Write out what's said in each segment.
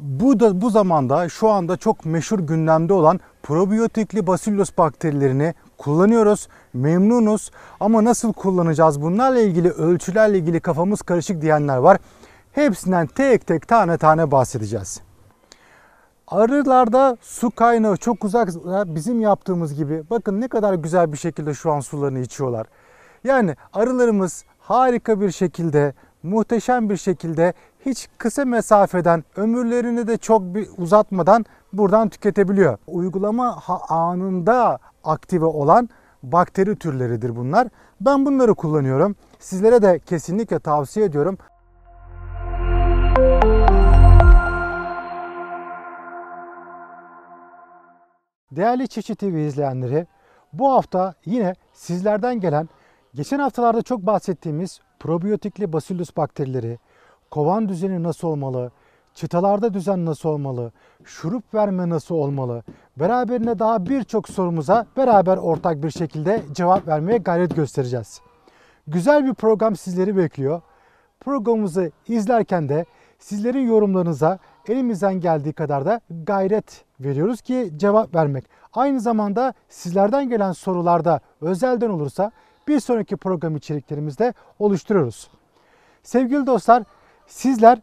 Bu da bu zamanda şu anda çok meşhur gündemde olan probiyotikli Bacillus bakterilerini kullanıyoruz. Memnunuz ama nasıl kullanacağız? Bunlarla ilgili ölçülerle ilgili kafamız karışık diyenler var. Hepsinden tek tek tane tane bahsedeceğiz. Arılarda su kaynağı çok uzak bizim yaptığımız gibi bakın ne kadar güzel bir şekilde şu an sularını içiyorlar. Yani arılarımız harika bir şekilde, muhteşem bir şekilde hiç kısa mesafeden ömürlerini de çok bir uzatmadan buradan tüketebiliyor. Uygulama anında aktive olan bakteri türleridir bunlar. Ben bunları kullanıyorum. Sizlere de kesinlikle tavsiye ediyorum. Değerli Çiftçi TV izleyenleri, bu hafta yine sizlerden gelen, geçen haftalarda çok bahsettiğimiz probiyotikli Bacillus bakterileri, kovan düzeni nasıl olmalı, çıtalarda düzen nasıl olmalı, şurup verme nasıl olmalı, beraberinde daha birçok sorumuza beraber ortak bir şekilde cevap vermeye gayret göstereceğiz. Güzel bir program sizleri bekliyor. Programımızı izlerken de sizlerin yorumlarınıza elimizden geldiği kadar da gayret veriyoruz ki cevap vermek. Aynı zamanda sizlerden gelen sorularda özelden olursa bir sonraki program içeriklerimizde oluşturuyoruz. Sevgili dostlar, sizler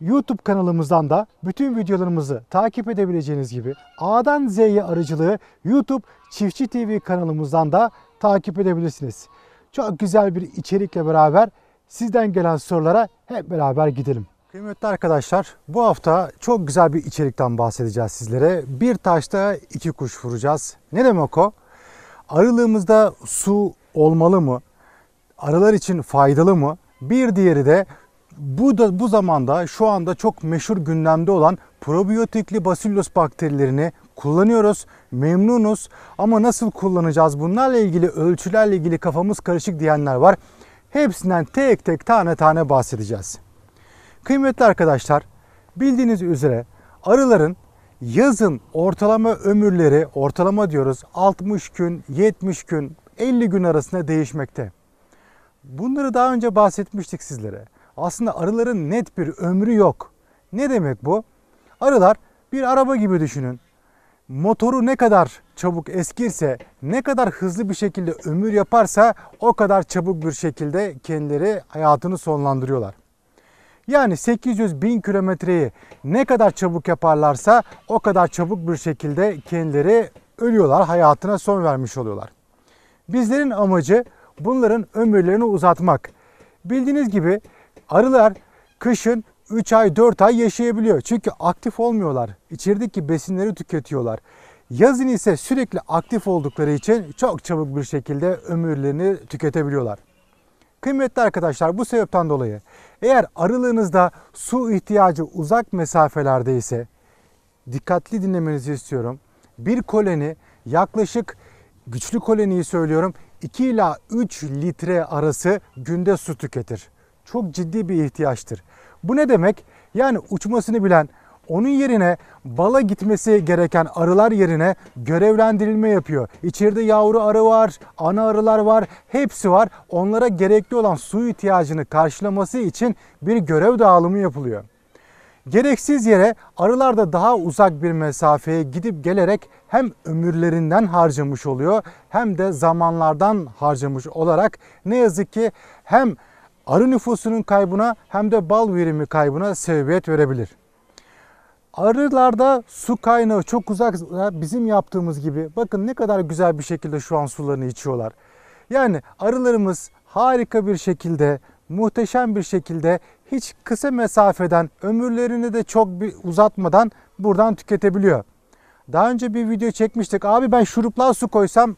YouTube kanalımızdan da bütün videolarımızı takip edebileceğiniz gibi A'dan Z'ye arıcılığı YouTube Çiftçi TV kanalımızdan da takip edebilirsiniz. Çok güzel bir içerikle beraber sizden gelen sorulara hep beraber gidelim. Kıymetli arkadaşlar bu hafta çok güzel bir içerikten bahsedeceğiz sizlere. Bir taşta iki kuş vuracağız. Ne demek o? Arılığımızda su olmalı mı? Arılar için faydalı mı? Bir diğeri de bu da bu zamanda şu anda çok meşhur gündemde olan probiyotikli Bacillus bakterilerini kullanıyoruz. Memnunuz ama nasıl kullanacağız? Bunlarla ilgili ölçülerle ilgili kafamız karışık diyenler var. Hepsinden tek tek tane tane bahsedeceğiz. Kıymetli arkadaşlar, bildiğiniz üzere arıların yazın ortalama ömürleri, ortalama diyoruz 60 gün, 70 gün, 50 gün arasında değişmekte. Bunları daha önce bahsetmiştik sizlere. Aslında arıların net bir ömrü yok. Ne demek bu? Arılar bir araba gibi düşünün. Motoru ne kadar çabuk eskirse, ne kadar hızlı bir şekilde ömür yaparsa o kadar çabuk bir şekilde kendileri hayatını sonlandırıyorlar. Yani 800 bin kilometreyi ne kadar çabuk yaparlarsa o kadar çabuk bir şekilde kendileri ölüyorlar, hayatına son vermiş oluyorlar. Bizlerin amacı bunların ömürlerini uzatmak. Bildiğiniz gibi arılar kışın 3 ay 4 ay yaşayabiliyor. Çünkü aktif olmuyorlar. İçerideki besinleri tüketiyorlar. Yazın ise sürekli aktif oldukları için çok çabuk bir şekilde ömürlerini tüketebiliyorlar. Kıymetli arkadaşlar bu sebepten dolayı eğer arılığınızda su ihtiyacı uzak mesafelerde ise dikkatli dinlemenizi istiyorum. Bir koloni yaklaşık güçlü koloniyi söylüyorum 2 ila 3 litre arası günde su tüketir. Çok ciddi bir ihtiyaçtır. Bu ne demek? Yani uçmasını bilen, onun yerine bala gitmesi gereken arılar yerine görevlendirilme yapıyor. İçeride yavru arı var, ana arılar var, hepsi var. Onlara gerekli olan su ihtiyacını karşılaması için bir görev dağılımı yapılıyor. Gereksiz yere arılar da daha uzak bir mesafeye gidip gelerek hem ömürlerinden harcamış oluyor hem de zamanlardan harcamış olarak ne yazık ki hem arı nüfusunun kaybına hem de bal verimi kaybına sebebiyet verebilir. Arılarda su kaynağı çok uzak bizim yaptığımız gibi bakın ne kadar güzel bir şekilde şu an sularını içiyorlar. Yani arılarımız harika bir şekilde muhteşem bir şekilde hiç kısa mesafeden ömürlerini de çok bir uzatmadan buradan tüketebiliyor. Daha önce bir video çekmiştik. Abi ben şuruplar su koysam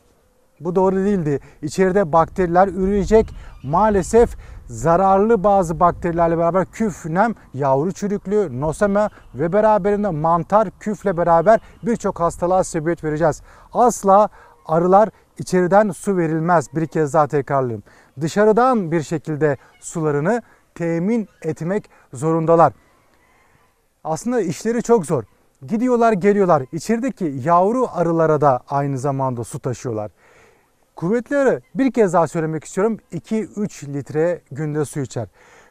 bu doğru değildi. İçeride bakteriler üreyecek. Maalesef zararlı bazı bakterilerle beraber küf, nem, yavru çürüklüğü, nosema ve beraberinde mantar, küfle beraber birçok hastalığa sebebiyet vereceğiz. Asla arılar içeriden su verilmez. Bir kez daha tekrarlayayım. Dışarıdan bir şekilde sularını temin etmek zorundalar. Aslında işleri çok zor. Gidiyorlar geliyorlar. İçerideki yavru arılara da aynı zamanda su taşıyorlar. Kuvvetli arı bir kez daha söylemek istiyorum 2-3 litre günde su içer.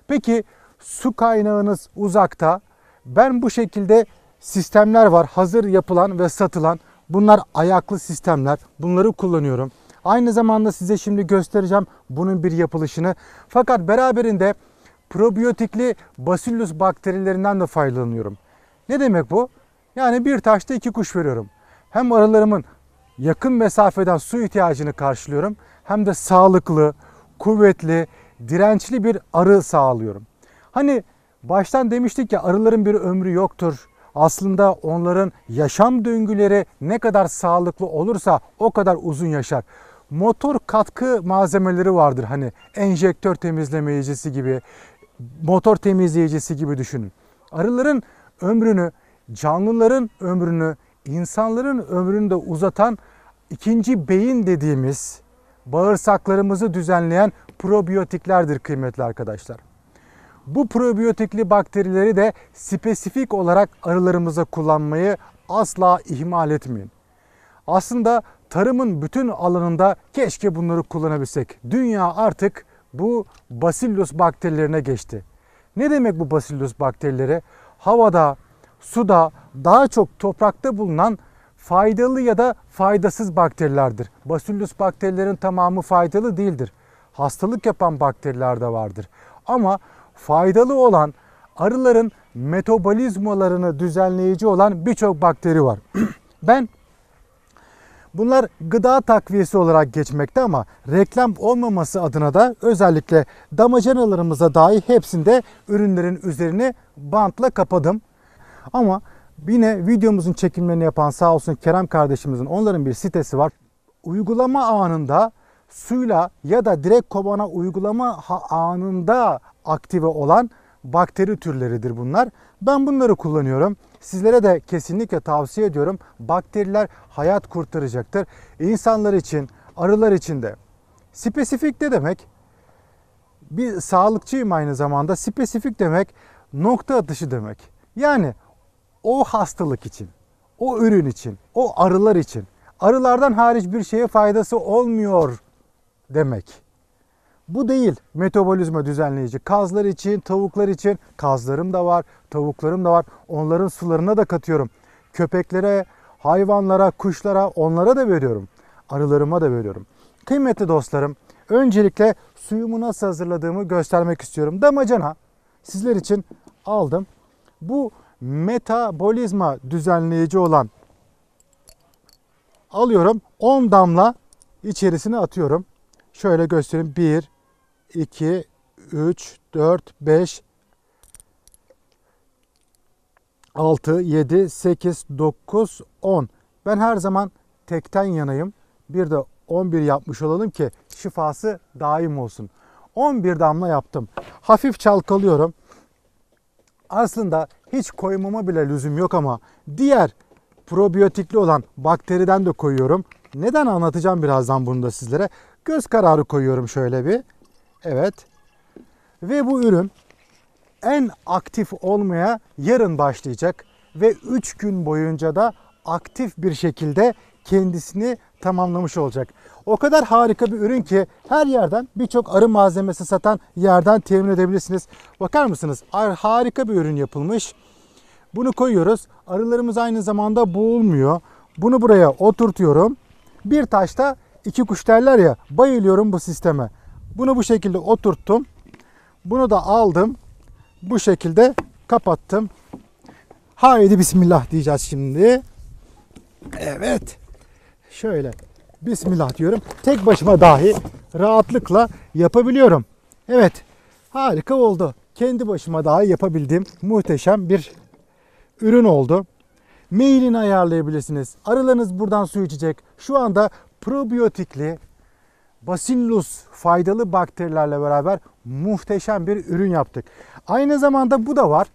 Peki su kaynağınız uzakta Ben bu şekilde sistemler var. Hazır yapılan ve satılan. Bunlar ayaklı sistemler. Bunları kullanıyorum. Aynı zamanda size şimdi göstereceğim bunun bir yapılışını. Fakat beraberinde probiyotikli Bacillus bakterilerinden de faydalanıyorum. Ne demek bu? Yani bir taşta iki kuş veriyorum. Hem arılarımın yakın mesafeden su ihtiyacını karşılıyorum hem de sağlıklı, kuvvetli, dirençli bir arı sağlıyorum. Hani baştan demiştik ya arıların bir ömrü yoktur. Aslında onların yaşam döngüleri ne kadar sağlıklı olursa o kadar uzun yaşar. Motor katkı malzemeleri vardır hani enjektör temizlemeyicisi gibi, motor temizleyicisi gibi düşünün. Arıların ömrünü, canlıların ömrünü, insanların ömrünü de uzatan ikinci beyin dediğimiz bağırsaklarımızı düzenleyen probiyotiklerdir kıymetli arkadaşlar. Bu probiyotikli bakterileri de spesifik olarak arılarımıza kullanmayı asla ihmal etmeyin. Aslında tarımın bütün alanında keşke bunları kullanabilsek. Dünya artık bu Bacillus bakterilerine geçti. Ne demek bu Bacillus bakterileri? Havada, suda, daha çok toprakta bulunan faydalı ya da faydasız bakterilerdir. Bacillus bakterilerin tamamı faydalı değildir. Hastalık yapan bakteriler de vardır. Ama faydalı olan arıların metabolizmalarını düzenleyici olan birçok bakteri var. ben Bunlar gıda takviyesi olarak geçmekte ama reklam olmaması adına da özellikle damacanalarımıza dahi hepsinde ürünlerin üzerini bantla kapadım. Ama yine videomuzun çekimlerini yapan sağ olsun Kerem kardeşimizin onların bir sitesi var. Uygulama anında suyla ya da direkt kovana uygulama anında aktive olan bakteri türleridir bunlar. Ben bunları kullanıyorum. Sizlere de kesinlikle tavsiye ediyorum. Bakteriler hayat kurtaracaktır. İnsanlar için, arılar için de. Spesifik ne demek? Bir sağlıkçıyım aynı zamanda. Spesifik demek nokta atışı demek. Yani o hastalık için, o ürün için, o arılar için. Arılardan hariç bir şeye faydası olmuyor demek. Bu değil metabolizma düzenleyici. Kazlar için, tavuklar için kazlarım da var, tavuklarım da var. Onların sularına da katıyorum. Köpeklere, hayvanlara, kuşlara onlara da veriyorum. Arılarıma da veriyorum. Kıymetli dostlarım, öncelikle suyumu nasıl hazırladığımı göstermek istiyorum. Damacana sizler için aldım. Bu metabolizma düzenleyici olan alıyorum. 10 damla içerisine atıyorum. Şöyle göstereyim. 1, 2, 3, 4, 5, 6, 7, 8, 9, 10. Ben her zaman tekten yanayım. Bir de 11 yapmış olalım ki şifası daim olsun. 11 damla yaptım. Hafif çalkalıyorum. Aslında hiç koymama bile lüzum yok ama diğer probiyotikli olan bakteriden de koyuyorum. Neden anlatacağım birazdan bunu da sizlere. Göz kararı koyuyorum şöyle bir. Evet. Ve bu ürün en aktif olmaya yarın başlayacak ve 3 gün boyunca da aktif bir şekilde kendisini tamamlamış olacak. O kadar harika bir ürün ki her yerden birçok arı malzemesi satan yerden temin edebilirsiniz. Bakar mısınız? Harika bir ürün yapılmış. Bunu koyuyoruz. Arılarımız aynı zamanda boğulmuyor. Bunu buraya oturtuyorum. Bir taşta iki kuş derler ya bayılıyorum bu sisteme. Bunu bu şekilde oturttum. Bunu da aldım. Bu şekilde kapattım. Haydi bismillah diyeceğiz şimdi. Evet. Şöyle bismillah diyorum. Tek başıma dahi rahatlıkla yapabiliyorum. Evet. Harika oldu. Kendi başıma dahi yapabildiğim muhteşem bir ürün oldu. Mailini ayarlayabilirsiniz. Arılarınız buradan su içecek. Şu anda probiyotikli Bacillus faydalı bakterilerle beraber muhteşem bir ürün yaptık. Aynı zamanda bu da var.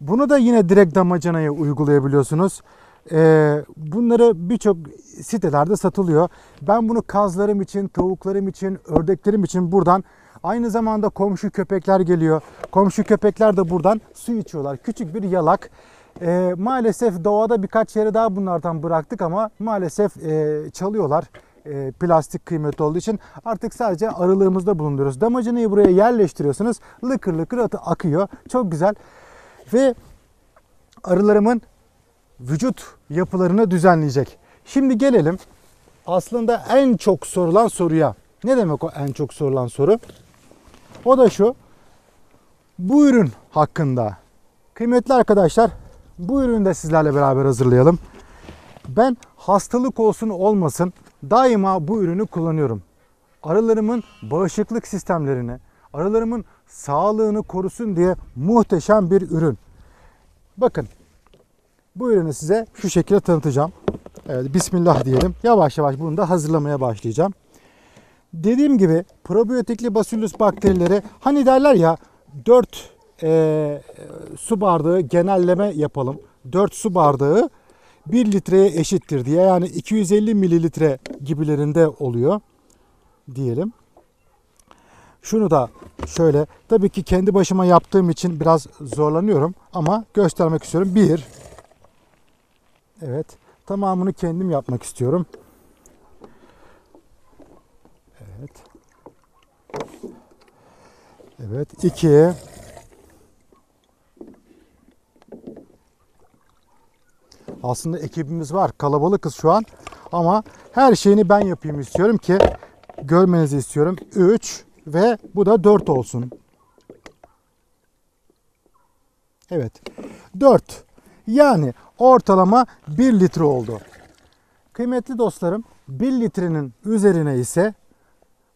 Bunu da yine direkt damacanaya uygulayabiliyorsunuz. Ee, bunları birçok sitelerde satılıyor. Ben bunu kazlarım için, tavuklarım için, ördeklerim için buradan aynı zamanda komşu köpekler geliyor. Komşu köpekler de buradan su içiyorlar. Küçük bir yalak. Ee, maalesef doğada birkaç yere daha bunlardan bıraktık ama maalesef e, çalıyorlar e, plastik kıymetli olduğu için artık sadece aralığımızda bulunuyoruz. Damacanayı buraya yerleştiriyorsunuz. Lıkır lıkır atı akıyor. Çok güzel. Ve arılarımın vücut yapılarını düzenleyecek. Şimdi gelelim aslında en çok sorulan soruya. Ne demek o en çok sorulan soru? O da şu. Bu ürün hakkında. Kıymetli arkadaşlar, bu ürünü de sizlerle beraber hazırlayalım. Ben hastalık olsun olmasın daima bu ürünü kullanıyorum. Arılarımın bağışıklık sistemlerini, arılarımın sağlığını korusun diye muhteşem bir ürün. Bakın bu ürünü size şu şekilde tanıtacağım. Evet, Bismillah diyelim. Yavaş yavaş bunu da hazırlamaya başlayacağım. Dediğim gibi probiyotikli Bacillus bakterileri hani derler ya 4 e, su bardağı genelleme yapalım. 4 su bardağı 1 litreye eşittir diye yani 250 mililitre gibilerinde oluyor diyelim. Şunu da şöyle tabii ki kendi başıma yaptığım için biraz zorlanıyorum ama göstermek istiyorum. Bir, evet tamamını kendim yapmak istiyorum. Evet. Evet iki. Aslında ekibimiz var. Kalabalıkız şu an. Ama her şeyini ben yapayım istiyorum ki görmenizi istiyorum. 3 ve bu da 4 olsun. Evet. 4. Yani ortalama 1 litre oldu. Kıymetli dostlarım 1 litrenin üzerine ise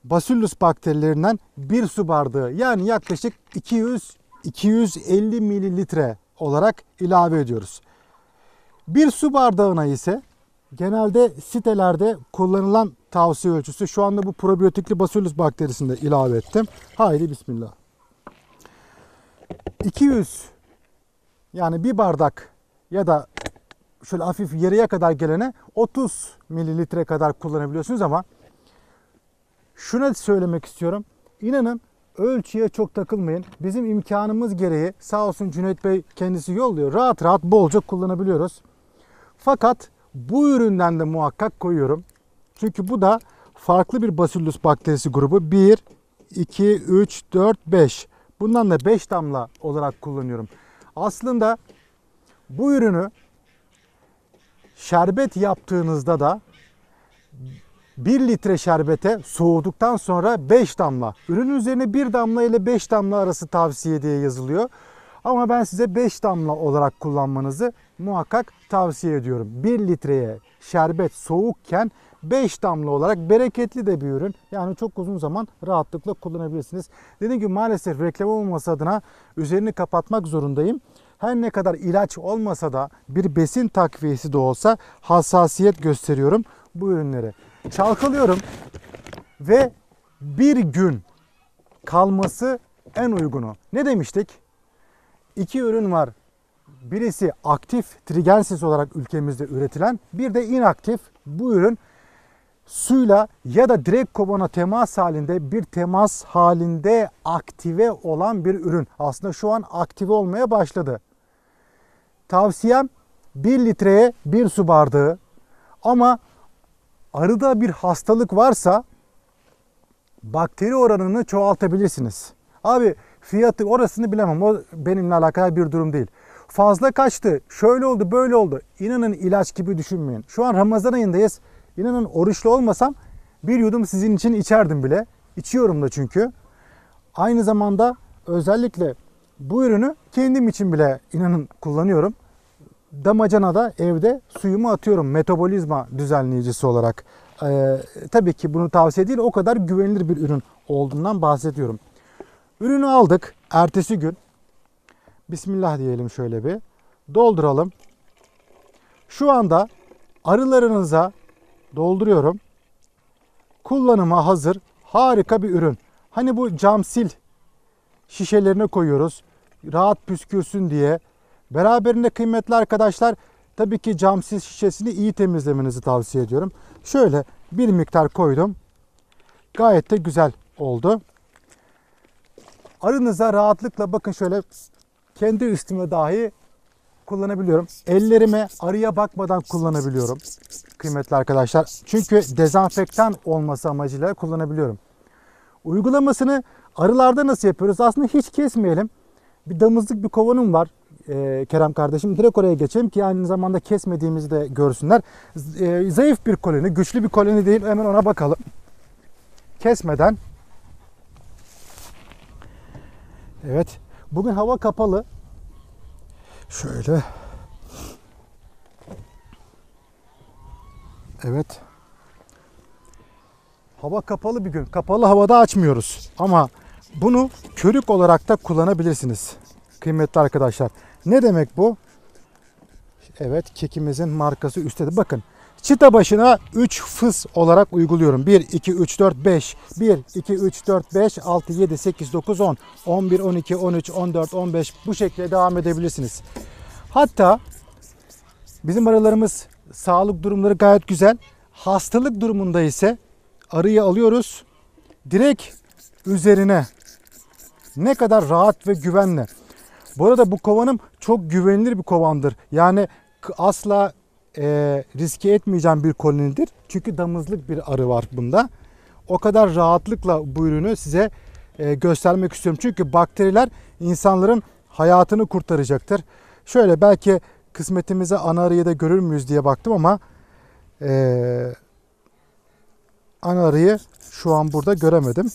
Bacillus bakterilerinden 1 su bardağı yani yaklaşık 200 250 mililitre olarak ilave ediyoruz. Bir su bardağına ise genelde sitelerde kullanılan tavsiye ölçüsü şu anda bu probiyotikli Bacillus bakterisinde ilave ettim. Haydi bismillah. 200 yani bir bardak ya da şöyle hafif yarıya kadar gelene 30 mililitre kadar kullanabiliyorsunuz ama şuna söylemek istiyorum. İnanın ölçüye çok takılmayın. Bizim imkanımız gereği sağ olsun Cüneyt Bey kendisi yolluyor. Rahat rahat bolca kullanabiliyoruz. Fakat bu üründen de muhakkak koyuyorum. Çünkü bu da farklı bir Bacillus bakterisi grubu. 1, 2, 3, 4, 5. Bundan da 5 damla olarak kullanıyorum. Aslında bu ürünü şerbet yaptığınızda da 1 litre şerbete soğuduktan sonra 5 damla. Ürünün üzerine 1 damla ile 5 damla arası tavsiye diye yazılıyor. Ama ben size 5 damla olarak kullanmanızı muhakkak tavsiye ediyorum. 1 litreye şerbet soğukken 5 damla olarak bereketli de bir ürün. Yani çok uzun zaman rahatlıkla kullanabilirsiniz. Dediğim gibi maalesef reklam olmaması adına üzerini kapatmak zorundayım. Her ne kadar ilaç olmasa da bir besin takviyesi de olsa hassasiyet gösteriyorum bu ürünlere. Çalkalıyorum ve bir gün kalması en uygunu. Ne demiştik? İki ürün var. Birisi aktif trigensis olarak ülkemizde üretilen, bir de inaktif. Bu ürün suyla ya da direkt kovana temas halinde bir temas halinde aktive olan bir ürün. Aslında şu an aktive olmaya başladı. Tavsiyem 1 litreye 1 su bardağı ama arıda bir hastalık varsa bakteri oranını çoğaltabilirsiniz. Abi fiyatı orasını bilemem. O benimle alakalı bir durum değil. Fazla kaçtı. Şöyle oldu, böyle oldu. İnanın ilaç gibi düşünmeyin. Şu an Ramazan ayındayız. İnanın oruçlu olmasam bir yudum sizin için içerdim bile. İçiyorum da çünkü. Aynı zamanda özellikle bu ürünü kendim için bile inanın kullanıyorum. Damacana da evde suyumu atıyorum metabolizma düzenleyicisi olarak. Ee, tabii ki bunu tavsiye değil o kadar güvenilir bir ürün olduğundan bahsediyorum. Ürünü aldık ertesi gün. Bismillah diyelim şöyle bir. Dolduralım. Şu anda arılarınıza dolduruyorum. Kullanıma hazır harika bir ürün. Hani bu cam sil şişelerine koyuyoruz. Rahat püskürsün diye. Beraberinde kıymetli arkadaşlar tabii ki cam sil şişesini iyi temizlemenizi tavsiye ediyorum. Şöyle bir miktar koydum. Gayet de güzel oldu. Arınıza rahatlıkla bakın şöyle kendi üstüme dahi kullanabiliyorum. Ellerime arıya bakmadan kullanabiliyorum. Kıymetli arkadaşlar. Çünkü dezenfektan olması amacıyla kullanabiliyorum. Uygulamasını arılarda nasıl yapıyoruz? Aslında hiç kesmeyelim. Bir damızlık bir kovanım var. e, Kerem kardeşim. Direkt oraya geçelim ki aynı zamanda kesmediğimizi de görsünler. E, zayıf bir koloni, güçlü bir koloni değil. Hemen ona bakalım. Kesmeden. Evet. Bugün hava kapalı. Şöyle. Evet. Hava kapalı bir gün. Kapalı havada açmıyoruz. Ama bunu körük olarak da kullanabilirsiniz. Kıymetli arkadaşlar. Ne demek bu? Evet kekimizin markası üstte. Bakın çıta başına 3 fıs olarak uyguluyorum. 1, 2, 3, 4, 5. 1, 2, 3, 4, 5, 6, 7, 8, 9, 10. 11, 12, 13, 14, 15 bu şekilde devam edebilirsiniz. Hatta bizim arılarımız sağlık durumları gayet güzel. Hastalık durumunda ise arıyı alıyoruz. Direkt üzerine ne kadar rahat ve güvenle. Bu arada bu kovanım çok güvenilir bir kovandır. Yani asla e, riske etmeyeceğim bir kolonidir. Çünkü damızlık bir arı var bunda. O kadar rahatlıkla bu ürünü size e, göstermek istiyorum. Çünkü bakteriler insanların hayatını kurtaracaktır. Şöyle belki kısmetimize ana arıyı da görür müyüz diye baktım ama e, ana arıyı şu an burada göremedim.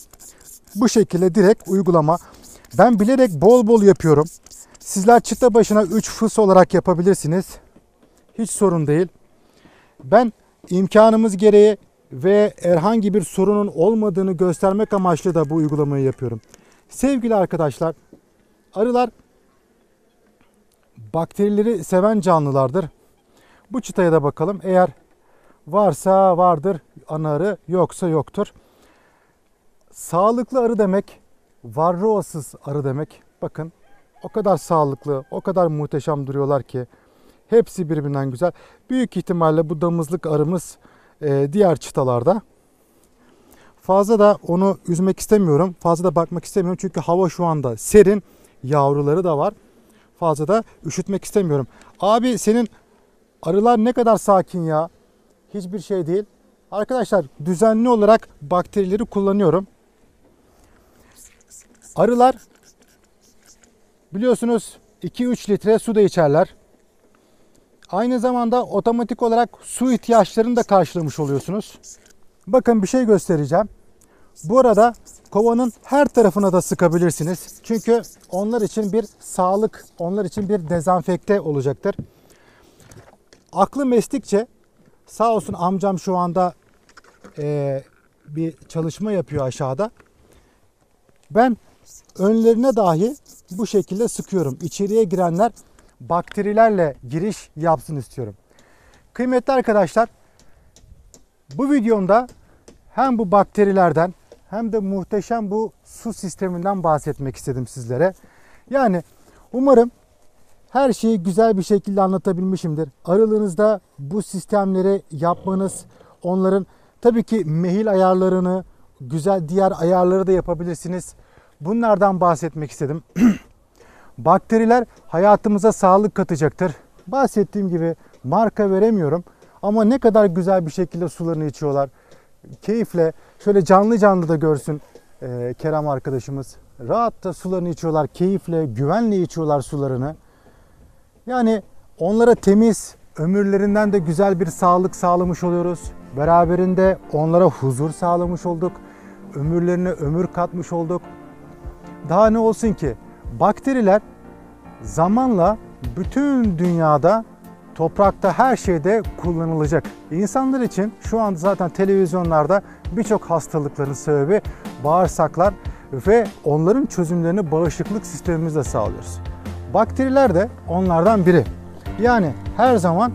Bu şekilde direkt uygulama. Ben bilerek bol bol yapıyorum. Sizler çıta başına 3 fıs olarak yapabilirsiniz. Hiç sorun değil. Ben imkanımız gereği ve herhangi bir sorunun olmadığını göstermek amaçlı da bu uygulamayı yapıyorum. Sevgili arkadaşlar, arılar bakterileri seven canlılardır. Bu çıtaya da bakalım. Eğer varsa vardır ana arı, yoksa yoktur. Sağlıklı arı demek, varroasız arı demek. Bakın o kadar sağlıklı, o kadar muhteşem duruyorlar ki. Hepsi birbirinden güzel. Büyük ihtimalle bu damızlık arımız e, diğer çıtalarda. Fazla da onu üzmek istemiyorum. Fazla da bakmak istemiyorum. Çünkü hava şu anda serin. Yavruları da var. Fazla da üşütmek istemiyorum. Abi senin arılar ne kadar sakin ya. Hiçbir şey değil. Arkadaşlar düzenli olarak bakterileri kullanıyorum. Arılar biliyorsunuz 2-3 litre su da içerler. Aynı zamanda otomatik olarak su ihtiyaçlarını da karşılamış oluyorsunuz. Bakın bir şey göstereceğim. Bu arada kovanın her tarafına da sıkabilirsiniz. Çünkü onlar için bir sağlık, onlar için bir dezenfekte olacaktır. Aklım estikçe sağ olsun amcam şu anda eee, bir çalışma yapıyor aşağıda. Ben önlerine dahi bu şekilde sıkıyorum. İçeriye girenler bakterilerle giriş yapsın istiyorum. Kıymetli arkadaşlar, bu videomda hem bu bakterilerden hem de muhteşem bu su sisteminden bahsetmek istedim sizlere. Yani umarım her şeyi güzel bir şekilde anlatabilmişimdir. Aralığınızda bu sistemleri yapmanız, onların tabii ki mehil ayarlarını, güzel diğer ayarları da yapabilirsiniz. Bunlardan bahsetmek istedim. Bakteriler hayatımıza sağlık katacaktır. Bahsettiğim gibi marka veremiyorum ama ne kadar güzel bir şekilde sularını içiyorlar. Keyifle şöyle canlı canlı da görsün e, Kerem arkadaşımız. Rahat da sularını içiyorlar, keyifle, güvenle içiyorlar sularını. Yani onlara temiz, ömürlerinden de güzel bir sağlık sağlamış oluyoruz. Beraberinde onlara huzur sağlamış olduk. Ömürlerine ömür katmış olduk. Daha ne olsun ki? Bakteriler zamanla bütün dünyada toprakta her şeyde kullanılacak. İnsanlar için şu an zaten televizyonlarda birçok hastalıkların sebebi bağırsaklar ve onların çözümlerini bağışıklık sistemimizle sağlıyoruz. Bakteriler de onlardan biri. Yani her zaman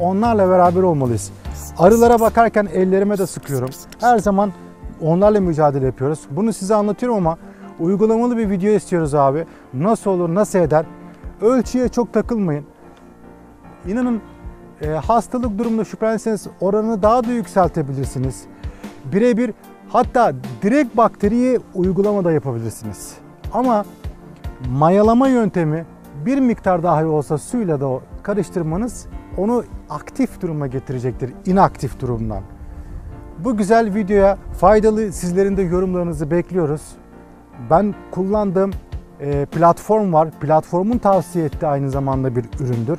onlarla beraber olmalıyız. Arılara bakarken ellerime de sıkıyorum. Her zaman onlarla mücadele yapıyoruz. Bunu size anlatıyorum ama uygulamalı bir video istiyoruz abi. Nasıl olur, nasıl eder? Ölçüye çok takılmayın. İnanın e, hastalık durumunda şüphelenseniz oranını daha da yükseltebilirsiniz. Birebir hatta direkt bakteriyi uygulamada yapabilirsiniz. Ama mayalama yöntemi bir miktar dahi olsa suyla da karıştırmanız onu aktif duruma getirecektir inaktif durumdan. Bu güzel videoya faydalı sizlerin de yorumlarınızı bekliyoruz. Ben kullandığım platform var. Platformun tavsiye ettiği aynı zamanda bir üründür.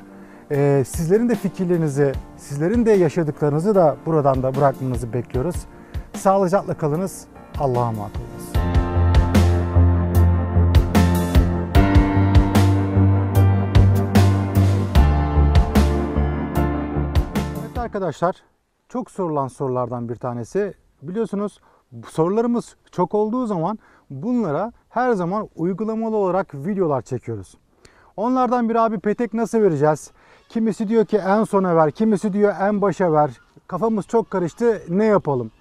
E, sizlerin de fikirlerinizi, sizlerin de yaşadıklarınızı da buradan da bırakmanızı bekliyoruz. Sağlıcakla kalınız. Allah'a emanet olunuz. Evet arkadaşlar, çok sorulan sorulardan bir tanesi. Biliyorsunuz sorularımız çok olduğu zaman bunlara her zaman uygulamalı olarak videolar çekiyoruz. Onlardan bir abi petek nasıl vereceğiz? Kimisi diyor ki en sona ver, kimisi diyor en başa ver. Kafamız çok karıştı, ne yapalım?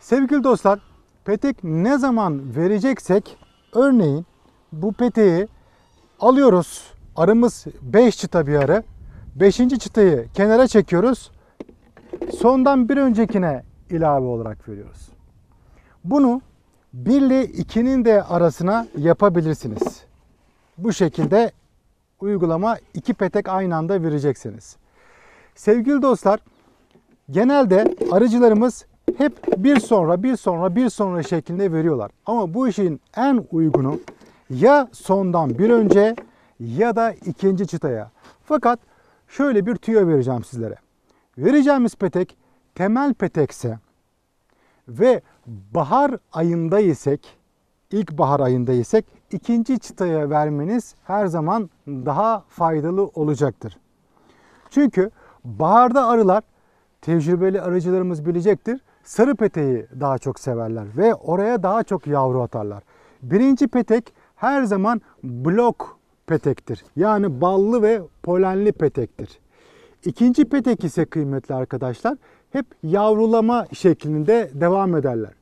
Sevgili dostlar, petek ne zaman vereceksek, örneğin bu peteği alıyoruz. Arımız 5 çıta bir arı. 5. çıtayı kenara çekiyoruz. Sondan bir öncekine ilave olarak veriyoruz. Bunu 1 ile 2'nin de arasına yapabilirsiniz. Bu şekilde uygulama iki petek aynı anda vereceksiniz. Sevgili dostlar, genelde arıcılarımız hep bir sonra bir sonra bir sonra şeklinde veriyorlar. Ama bu işin en uygunu ya sondan bir önce ya da ikinci çıtaya. Fakat şöyle bir tüyo vereceğim sizlere. Vereceğimiz petek temel petekse ve bahar ayında isek, ilk bahar ayında isek ikinci çıtaya vermeniz her zaman daha faydalı olacaktır. Çünkü baharda arılar tecrübeli arıcılarımız bilecektir. Sarı peteği daha çok severler ve oraya daha çok yavru atarlar. Birinci petek her zaman blok petektir. Yani ballı ve polenli petektir. İkinci petek ise kıymetli arkadaşlar hep yavrulama şeklinde devam ederler.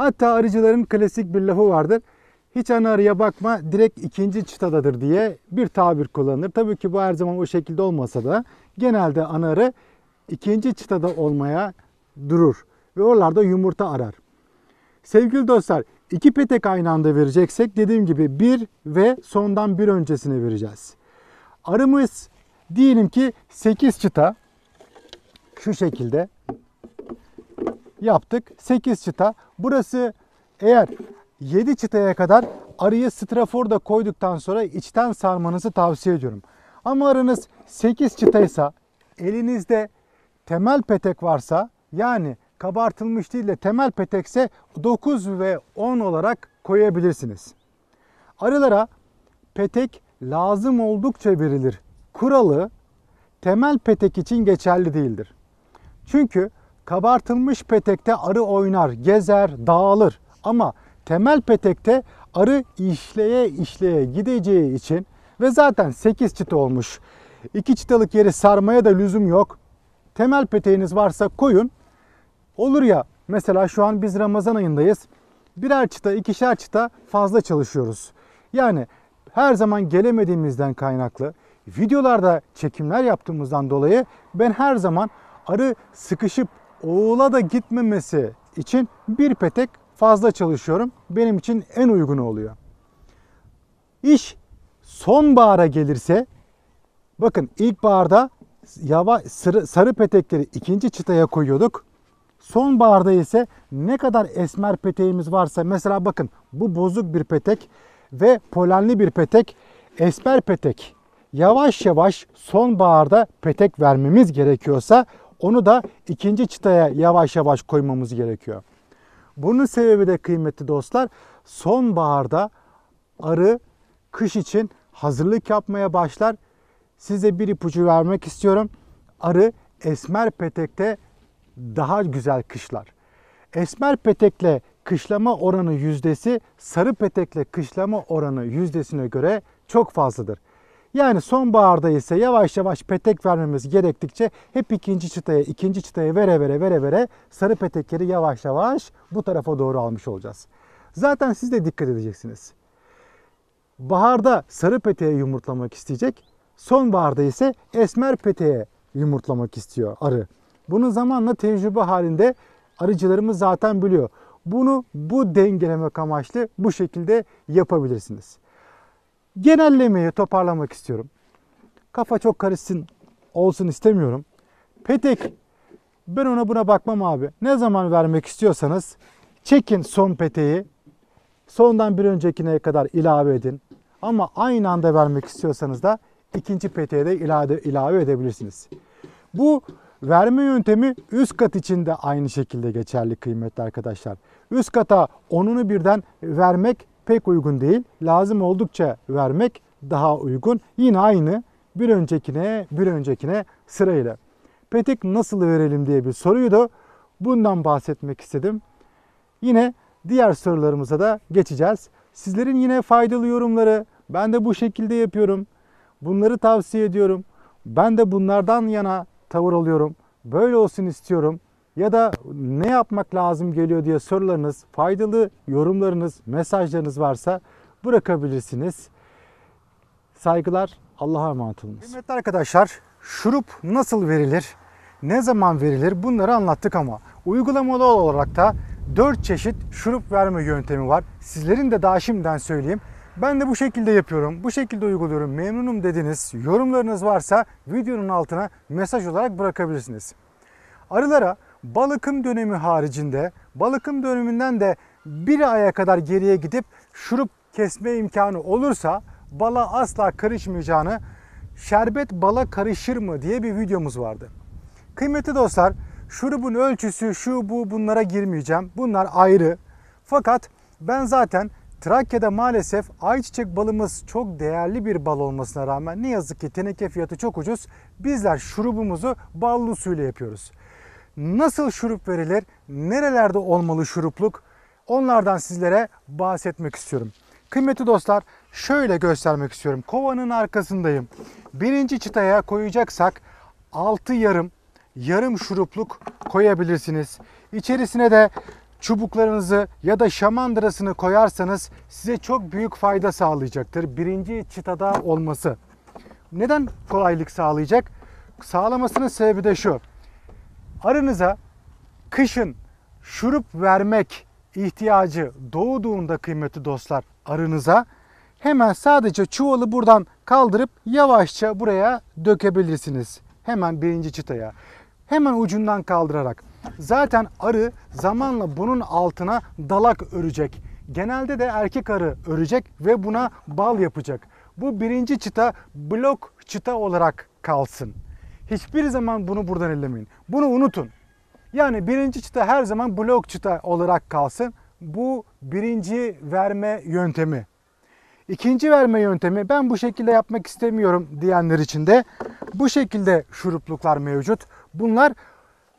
Hatta arıcıların klasik bir lafı vardır. Hiç ana arıya bakma direkt ikinci çıtadadır diye bir tabir kullanılır. Tabii ki bu her zaman o şekilde olmasa da genelde ana arı ikinci çıtada olmaya durur ve oralarda yumurta arar. Sevgili dostlar iki petek aynı anda vereceksek dediğim gibi bir ve sondan bir öncesine vereceğiz. Arımız diyelim ki 8 çıta şu şekilde yaptık. 8 çıta. Burası eğer 7 çıtaya kadar arıyı straforda koyduktan sonra içten sarmanızı tavsiye ediyorum. Ama arınız 8 çıtaysa elinizde temel petek varsa yani kabartılmış değil de temel petekse 9 ve 10 olarak koyabilirsiniz. Arılara petek lazım oldukça verilir. Kuralı temel petek için geçerli değildir. Çünkü kabartılmış petekte arı oynar, gezer, dağılır. Ama temel petekte arı işleye işleye gideceği için ve zaten 8 çıta olmuş. 2 çıtalık yeri sarmaya da lüzum yok. Temel peteğiniz varsa koyun. Olur ya mesela şu an biz Ramazan ayındayız. Birer çıta, ikişer çıta fazla çalışıyoruz. Yani her zaman gelemediğimizden kaynaklı videolarda çekimler yaptığımızdan dolayı ben her zaman arı sıkışıp oğula da gitmemesi için bir petek fazla çalışıyorum. Benim için en uygunu oluyor. İş sonbahara gelirse bakın ilkbaharda yava sarı, sarı petekleri ikinci çıtaya koyuyorduk. Sonbaharda ise ne kadar esmer peteğimiz varsa mesela bakın bu bozuk bir petek ve polenli bir petek esmer petek yavaş yavaş sonbaharda petek vermemiz gerekiyorsa onu da ikinci çıtaya yavaş yavaş koymamız gerekiyor. Bunun sebebi de kıymetli dostlar sonbaharda arı kış için hazırlık yapmaya başlar. Size bir ipucu vermek istiyorum. Arı esmer petekte daha güzel kışlar. Esmer petekle kışlama oranı yüzdesi sarı petekle kışlama oranı yüzdesine göre çok fazladır. Yani sonbaharda ise yavaş yavaş petek vermemiz gerektikçe hep ikinci çıtaya, ikinci çıtaya vere vere vere vere sarı petekleri yavaş yavaş bu tarafa doğru almış olacağız. Zaten siz de dikkat edeceksiniz. Baharda sarı peteğe yumurtlamak isteyecek, sonbaharda ise esmer peteğe yumurtlamak istiyor arı. Bunu zamanla tecrübe halinde arıcılarımız zaten biliyor. Bunu bu dengelemek amaçlı bu şekilde yapabilirsiniz. Genellemeyi toparlamak istiyorum. Kafa çok karışsın olsun istemiyorum. Petek ben ona buna bakmam abi. Ne zaman vermek istiyorsanız çekin son peteği. sondan bir öncekine kadar ilave edin. Ama aynı anda vermek istiyorsanız da ikinci peteğe de ilave, ilave edebilirsiniz. Bu verme yöntemi üst kat için de aynı şekilde geçerli kıymetli arkadaşlar. Üst kata onunu birden vermek pek uygun değil. Lazım oldukça vermek daha uygun. Yine aynı bir öncekine bir öncekine sırayla. Petek nasıl verelim diye bir soruyu da bundan bahsetmek istedim. Yine diğer sorularımıza da geçeceğiz. Sizlerin yine faydalı yorumları ben de bu şekilde yapıyorum. Bunları tavsiye ediyorum. Ben de bunlardan yana tavır alıyorum. Böyle olsun istiyorum. Ya da ne yapmak lazım geliyor diye sorularınız, faydalı yorumlarınız, mesajlarınız varsa bırakabilirsiniz. Saygılar, Allah'a emanet olunuz. Kıymetli arkadaşlar, şurup nasıl verilir, ne zaman verilir bunları anlattık ama uygulamalı olarak da 4 çeşit şurup verme yöntemi var. Sizlerin de daha şimdiden söyleyeyim. Ben de bu şekilde yapıyorum, bu şekilde uyguluyorum, memnunum dediniz, yorumlarınız varsa videonun altına mesaj olarak bırakabilirsiniz. Arılara balıkım dönemi haricinde, balıkım döneminden de bir aya kadar geriye gidip şurup kesme imkanı olursa bala asla karışmayacağını şerbet bala karışır mı diye bir videomuz vardı. Kıymetli dostlar şurubun ölçüsü şu bu bunlara girmeyeceğim. Bunlar ayrı. Fakat ben zaten Trakya'da maalesef ayçiçek balımız çok değerli bir bal olmasına rağmen ne yazık ki teneke fiyatı çok ucuz. Bizler şurubumuzu ballı suyla yapıyoruz. Nasıl şurup verilir? Nerelerde olmalı şurupluk? Onlardan sizlere bahsetmek istiyorum. Kıymetli dostlar şöyle göstermek istiyorum. Kovanın arkasındayım. Birinci çıtaya koyacaksak 6 yarım yarım şurupluk koyabilirsiniz. İçerisine de çubuklarınızı ya da şamandırasını koyarsanız size çok büyük fayda sağlayacaktır. Birinci çıtada olması. Neden kolaylık sağlayacak? Sağlamasının sebebi de şu. Arınıza kışın şurup vermek ihtiyacı doğduğunda kıymetli dostlar arınıza hemen sadece çuvalı buradan kaldırıp yavaşça buraya dökebilirsiniz. Hemen birinci çıtaya. Hemen ucundan kaldırarak. Zaten arı zamanla bunun altına dalak örecek. Genelde de erkek arı örecek ve buna bal yapacak. Bu birinci çıta blok çıta olarak kalsın. Hiçbir zaman bunu buradan ellemeyin. Bunu unutun. Yani birinci çıta her zaman blok çıta olarak kalsın. Bu birinci verme yöntemi. İkinci verme yöntemi ben bu şekilde yapmak istemiyorum diyenler için de bu şekilde şurupluklar mevcut. Bunlar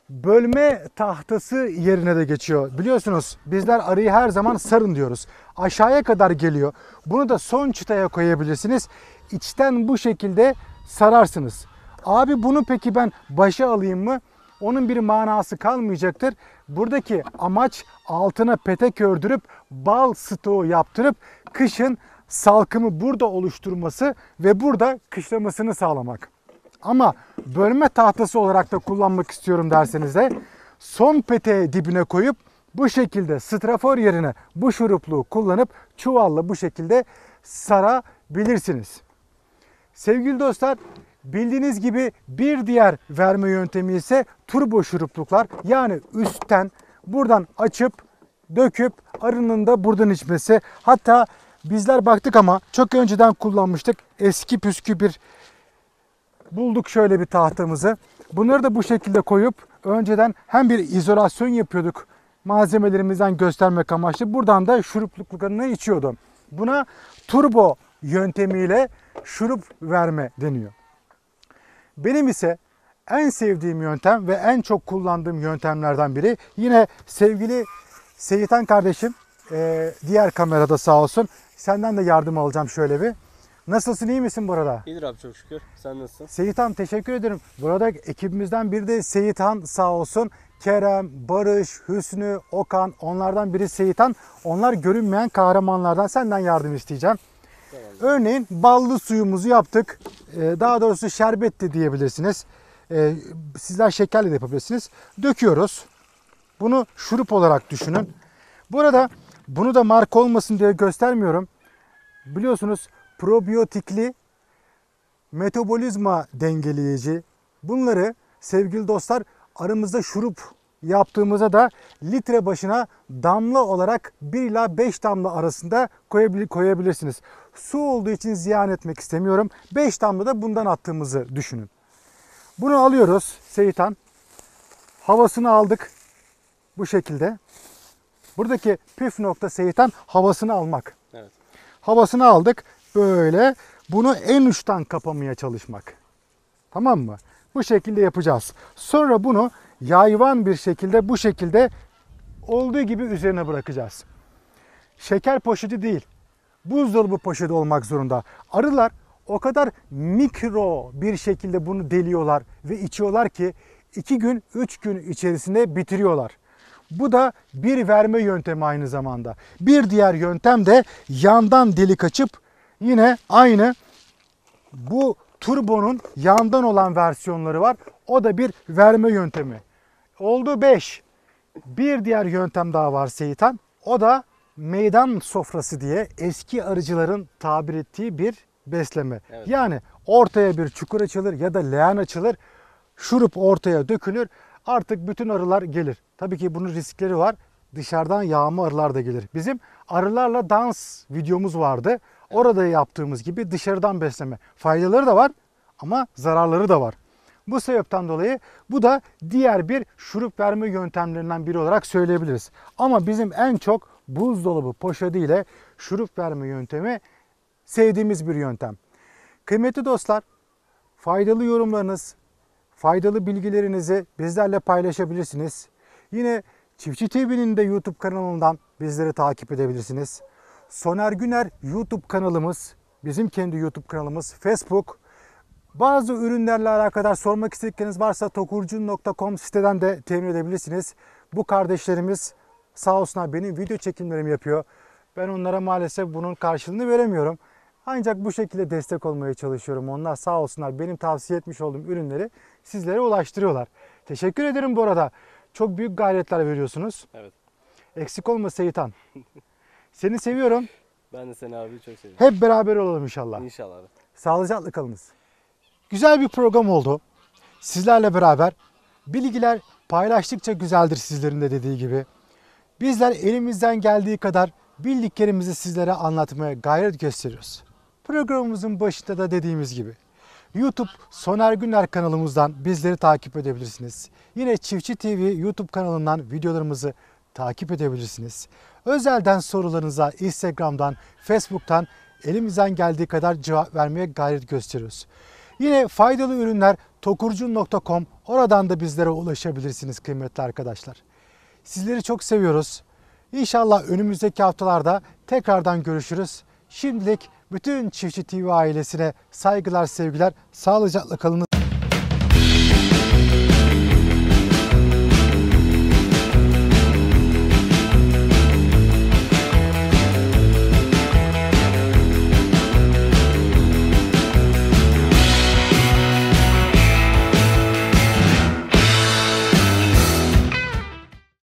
bölme tahtası yerine de geçiyor. Biliyorsunuz bizler arıyı her zaman sarın diyoruz. Aşağıya kadar geliyor. Bunu da son çıtaya koyabilirsiniz. İçten bu şekilde sararsınız. Abi bunu peki ben başa alayım mı? Onun bir manası kalmayacaktır. Buradaki amaç altına petek ördürüp bal stoğu yaptırıp kışın salkımı burada oluşturması ve burada kışlamasını sağlamak. Ama bölme tahtası olarak da kullanmak istiyorum derseniz de son peteği dibine koyup bu şekilde strafor yerine bu şurupluğu kullanıp çuvalla bu şekilde sarabilirsiniz. Sevgili dostlar bildiğiniz gibi bir diğer verme yöntemi ise turbo şurupluklar. Yani üstten buradan açıp döküp arının da buradan içmesi. Hatta bizler baktık ama çok önceden kullanmıştık. Eski püskü bir bulduk şöyle bir tahtamızı. Bunları da bu şekilde koyup önceden hem bir izolasyon yapıyorduk malzemelerimizden göstermek amaçlı. Buradan da şurupluklarını içiyordum. Buna turbo yöntemiyle şurup verme deniyor. Benim ise en sevdiğim yöntem ve en çok kullandığım yöntemlerden biri yine sevgili Seyitan kardeşim e, diğer kamerada sağ olsun. Senden de yardım alacağım şöyle bir. Nasılsın iyi misin burada? İyidir abi çok şükür. Sen nasılsın? Seyitan teşekkür ederim. Burada ekibimizden biri de Seyitan sağ olsun. Kerem, Barış, Hüsnü, Okan onlardan biri Seyitan. Onlar görünmeyen kahramanlardan senden yardım isteyeceğim. Örneğin ballı suyumuzu yaptık. Ee, Daha doğrusu şerbet de diyebilirsiniz. Ee, Sizler şekerle de yapabilirsiniz. Döküyoruz. Bunu şurup olarak düşünün. Burada bunu da marka olmasın diye göstermiyorum. Biliyorsunuz probiyotikli metabolizma dengeleyici. Bunları sevgili dostlar aramızda şurup yaptığımızda da litre başına damla olarak 1 ila 5 damla arasında koyabil- koyabilirsiniz. Su olduğu için ziyan etmek istemiyorum. 5 damla da bundan attığımızı düşünün. Bunu alıyoruz Seyitan. Havasını aldık bu şekilde. Buradaki püf nokta Seyitan havasını almak. Evet. Havasını aldık. Böyle bunu en uçtan kapamaya çalışmak. Tamam mı? Bu şekilde yapacağız. Sonra bunu yayvan bir şekilde bu şekilde olduğu gibi üzerine bırakacağız. Şeker poşeti değil. Buzdolabı poşeti olmak zorunda. Arılar o kadar mikro bir şekilde bunu deliyorlar ve içiyorlar ki 2 gün 3 gün içerisinde bitiriyorlar. Bu da bir verme yöntemi aynı zamanda. Bir diğer yöntem de yandan delik açıp yine aynı bu turbonun yandan olan versiyonları var. O da bir verme yöntemi. Oldu 5. Bir diğer yöntem daha var Seyitan. O da meydan sofrası diye eski arıcıların tabir ettiği bir besleme. Evet. Yani ortaya bir çukur açılır ya da leğen açılır. Şurup ortaya dökülür. Artık bütün arılar gelir. Tabii ki bunun riskleri var. Dışarıdan yağma arılar da gelir. Bizim arılarla dans videomuz vardı. Orada yaptığımız gibi dışarıdan besleme. Faydaları da var ama zararları da var. Bu sebepten dolayı bu da diğer bir şurup verme yöntemlerinden biri olarak söyleyebiliriz. Ama bizim en çok buzdolabı poşeti ile şurup verme yöntemi sevdiğimiz bir yöntem. Kıymetli dostlar, faydalı yorumlarınız, faydalı bilgilerinizi bizlerle paylaşabilirsiniz. Yine Çiftçi TV'nin de YouTube kanalından bizleri takip edebilirsiniz. Soner Güner YouTube kanalımız, bizim kendi YouTube kanalımız, Facebook. Bazı ürünlerle alakadar sormak istedikleriniz varsa tokurcun.com siteden de temin edebilirsiniz. Bu kardeşlerimiz sağ olsunlar benim video çekimlerimi yapıyor. Ben onlara maalesef bunun karşılığını veremiyorum. Ancak bu şekilde destek olmaya çalışıyorum. Onlar sağ olsunlar benim tavsiye etmiş olduğum ürünleri sizlere ulaştırıyorlar. Teşekkür ederim bu arada. Çok büyük gayretler veriyorsunuz. Evet. Eksik olma Seyitan. Seni seviyorum. Ben de seni abi çok seviyorum. Hep beraber olalım inşallah. İnşallah abi. Sağlıcakla kalınız. Güzel bir program oldu. Sizlerle beraber bilgiler paylaştıkça güzeldir sizlerin de dediği gibi. Bizler elimizden geldiği kadar bildiklerimizi sizlere anlatmaya gayret gösteriyoruz. Programımızın başında da dediğimiz gibi YouTube Soner Günler kanalımızdan bizleri takip edebilirsiniz. Yine Çiftçi TV YouTube kanalından videolarımızı takip edebilirsiniz. Özelden sorularınıza Instagram'dan, Facebook'tan elimizden geldiği kadar cevap vermeye gayret gösteriyoruz. Yine faydalı ürünler tokurcun.com oradan da bizlere ulaşabilirsiniz kıymetli arkadaşlar. Sizleri çok seviyoruz. İnşallah önümüzdeki haftalarda tekrardan görüşürüz. Şimdilik bütün Çiftçi TV ailesine saygılar, sevgiler, sağlıcakla kalın.